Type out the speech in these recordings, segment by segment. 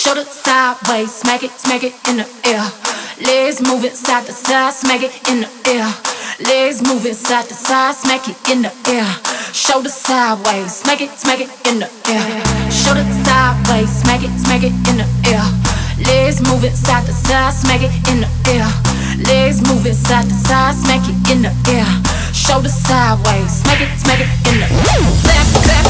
Shoulder sideways, smack it, smack it in the air. Legs moving side to side, smack it in the air. Legs moving side to side, smack it in the air. Shoulder sideways, smack it, smack it in the air. Shoulder sideways, smack it, smack it in the air. Legs moving side to side, smack it in the air. Legs moving side to side, smack it in the air. Shoulder sideways, smack it, smack it in the air. Clap, clap.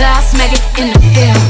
fly, smack it in the air.